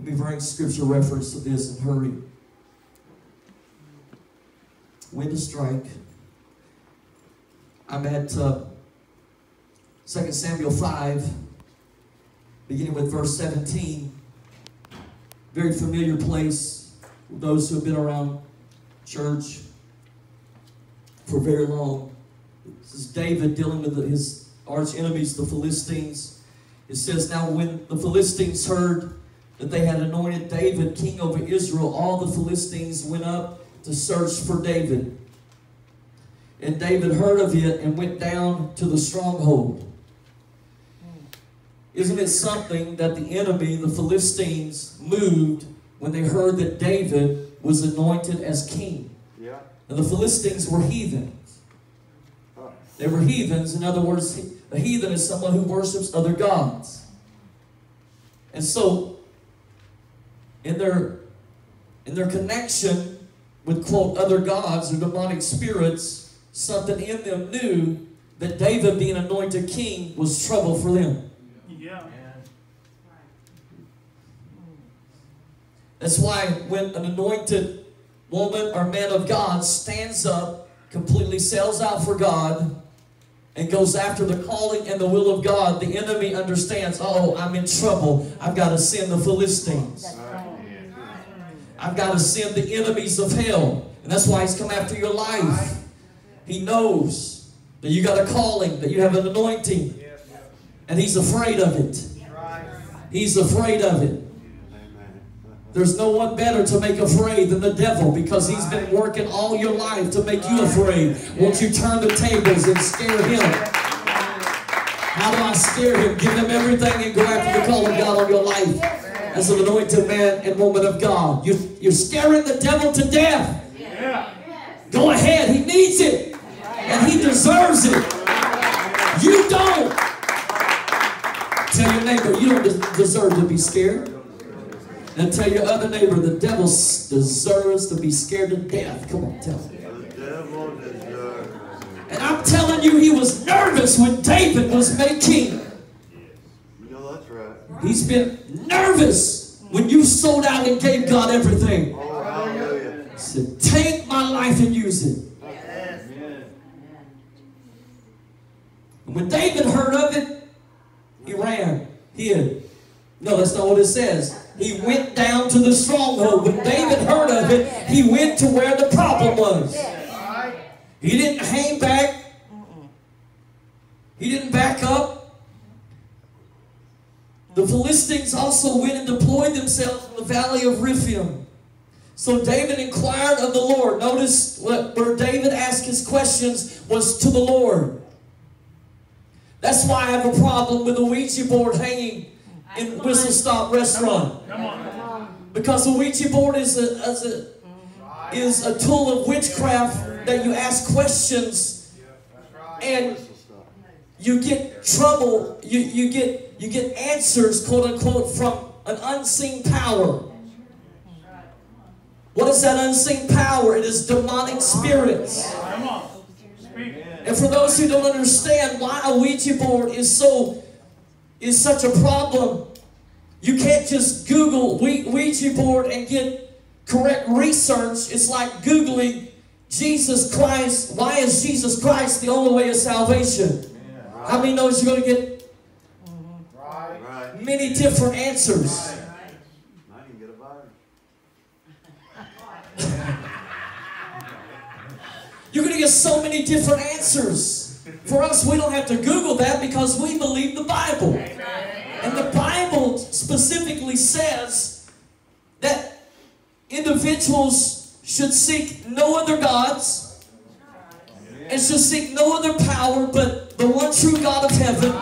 Let me bring scripture reference to this and hurry. When to strike. I'm at uh, 2 Samuel 5, beginning with verse 17. Very familiar place with those who have been around church for very long. This is David dealing with his arch enemies, the Philistines. It says, Now when the Philistines heard that they had anointed David king over Israel, all the Philistines went up to search for David. And David heard of it and went down to the stronghold. Isn't it something that the enemy, the Philistines, moved when they heard that David was anointed as king? Yeah. And the Philistines were heathens. They were heathens. In other words, a heathen is someone who worships other gods. And so, in their in their connection with quote other gods or demonic spirits, something in them knew that David being anointed king was trouble for them. Yeah. That's why when an anointed woman or man of God stands up, completely sells out for God, and goes after the calling and the will of God, the enemy understands, oh, I'm in trouble. I've got to send the Philistines. I've got to send the enemies of hell. And that's why he's come after your life. He knows that you got a calling, that you have an anointing. And he's afraid of it. He's afraid of it. There's no one better to make afraid than the devil because he's been working all your life to make you afraid. Won't you turn the tables and scare him? How do I scare him? Give him everything and go after the call of God on your life as an anointed man and woman of God. You, you're scaring the devil to death. Go ahead. He needs it. And he deserves it. You don't. Tell your neighbor, you don't deserve to be scared. And tell your other neighbor, the devil deserves to be scared to death. Come on, tell him. The devil deserves. And I'm telling you, he was nervous when David was made king. That's right. He's been nervous when you sold out and gave God everything. Oh, hallelujah. He said, take my life and use it. And when David heard of it, he ran, hid. No, that's not what it says. He went down to the stronghold. When David heard of it, he went to where the problem was. He didn't hang back. He didn't back up. The Philistines also went and deployed themselves in the valley of Rephaim. So David inquired of the Lord. Notice what, where David asked his questions was to the Lord. That's why I have a problem with the Ouija board hanging in Whistle Stop Restaurant. Come on. Come on. Because the Ouija board is a, is a, is a tool of witchcraft that you ask questions and you get trouble, you, you get you get answers, quote unquote, from an unseen power. What is that unseen power? It is demonic spirits. And for those who don't understand why a Ouija board is so is such a problem, you can't just Google Ouija board and get correct research. It's like Googling Jesus Christ. Why is Jesus Christ the only way of salvation? How many knows you're going to get. Many different answers? I can get a. You're going to get so many different answers. For us, we don't have to Google that because we believe the Bible. And the Bible specifically says that individuals should seek no other gods and should seek no other power but the one true God of heaven.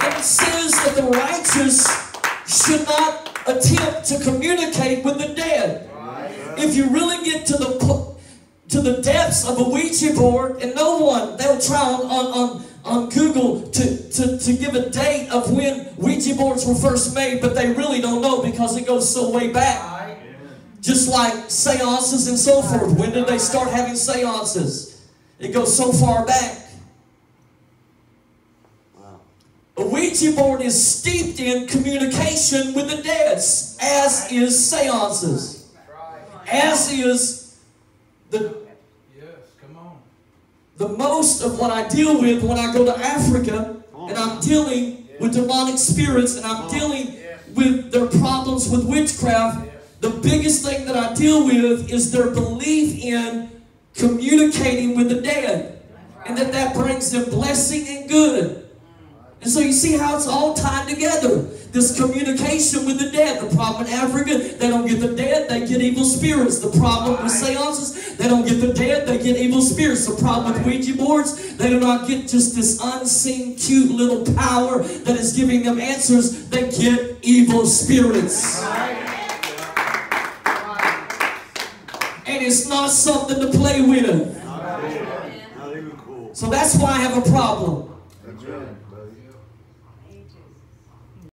And that the righteous should not attempt to communicate with the dead. If you really get to the to the depths of a Ouija board, and no one they'll try on on, on, Google to, to, to give a date of when Ouija boards were first made, but they really don't know because it goes so way back. Just like seances and so forth. When did they start having seances? It goes so far back. A Ouija Ouija board is steeped in communication with the dead, as is seances, as is the Yes, come on. the most of what I deal with when I go to Africa and I'm dealing with demonic spirits and I'm dealing with their problems with witchcraft, the biggest thing that I deal with is their belief in communicating with the dead and that that brings them blessing and good. And so you see how it's all tied together. This communication with the dead. The problem in Africa, they don't get the dead, they get evil spirits. The problem with seances, they don't get the dead, they get evil spirits. The problem with Ouija boards, they do not get just this unseen, cute little power that is giving them answers. They get evil spirits. And it's not something to play with. Not even cool. So that's why I have a problem. That's right.